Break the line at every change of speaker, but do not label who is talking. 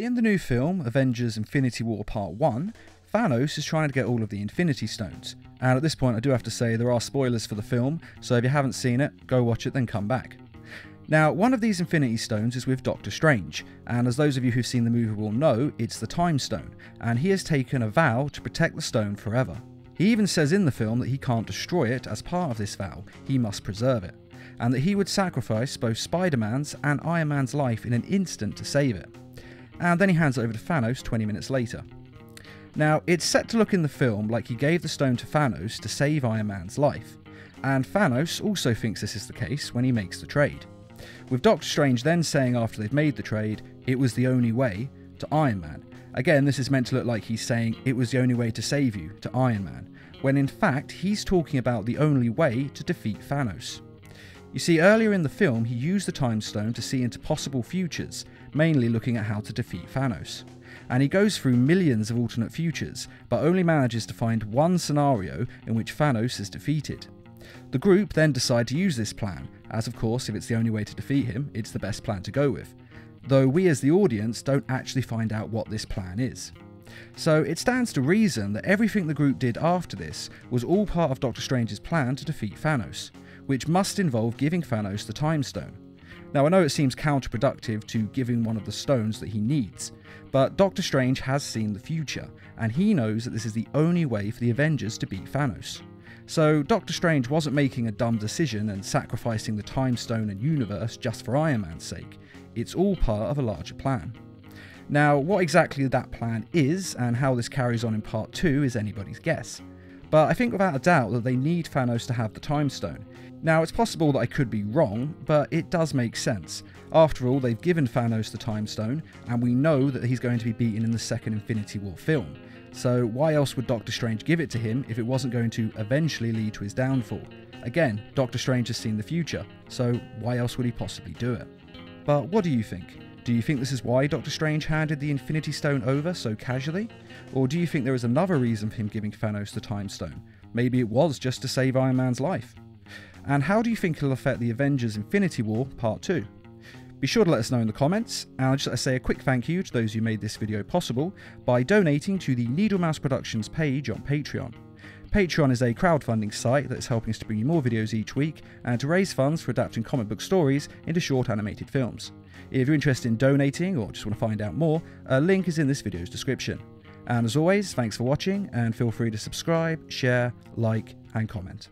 In the new film, Avengers Infinity War Part 1, Thanos is trying to get all of the Infinity Stones. And at this point, I do have to say there are spoilers for the film, so if you haven't seen it, go watch it, then come back. Now, one of these Infinity Stones is with Doctor Strange, and as those of you who've seen the movie will know, it's the Time Stone, and he has taken a vow to protect the stone forever. He even says in the film that he can't destroy it as part of this vow, he must preserve it, and that he would sacrifice both Spider Man's and Iron Man's life in an instant to save it. And then he hands it over to Thanos 20 minutes later. Now, it's set to look in the film like he gave the stone to Thanos to save Iron Man's life, and Thanos also thinks this is the case when he makes the trade with Doctor Strange then saying after they've made the trade, it was the only way to Iron Man. Again, this is meant to look like he's saying it was the only way to save you to Iron Man, when in fact he's talking about the only way to defeat Thanos. You see, earlier in the film, he used the Time Stone to see into possible futures, mainly looking at how to defeat Thanos. And he goes through millions of alternate futures, but only manages to find one scenario in which Thanos is defeated. The group then decide to use this plan, as of course, if it's the only way to defeat him, it's the best plan to go with. Though we as the audience don't actually find out what this plan is. So it stands to reason that everything the group did after this was all part of Doctor Strange's plan to defeat Thanos, which must involve giving Thanos the Time Stone. Now I know it seems counterproductive to giving one of the stones that he needs, but Doctor Strange has seen the future, and he knows that this is the only way for the Avengers to beat Thanos. So Doctor Strange wasn't making a dumb decision and sacrificing the Time Stone and universe just for Iron Man's sake. It's all part of a larger plan. Now, what exactly that plan is and how this carries on in part 2 is anybody's guess. But I think without a doubt that they need Thanos to have the Time Stone. Now, it's possible that I could be wrong, but it does make sense. After all, they've given Thanos the Time Stone, and we know that he's going to be beaten in the second Infinity War film. So why else would Doctor Strange give it to him if it wasn't going to eventually lead to his downfall? Again, Doctor Strange has seen the future, so why else would he possibly do it? But what do you think? Do you think this is why Doctor Strange handed the Infinity Stone over so casually? Or do you think there is another reason for him giving Thanos the Time Stone? Maybe it was just to save Iron Man's life? And how do you think it'll affect the Avengers Infinity War Part 2? Be sure to let us know in the comments, and I'll just say a quick thank you to those who made this video possible by donating to the NeedleMouse Productions page on Patreon. Patreon is a crowdfunding site that's helping us to bring you more videos each week and to raise funds for adapting comic book stories into short animated films. If you're interested in donating or just want to find out more, a link is in this video's description. And as always, thanks for watching and feel free to subscribe, share, like, and comment.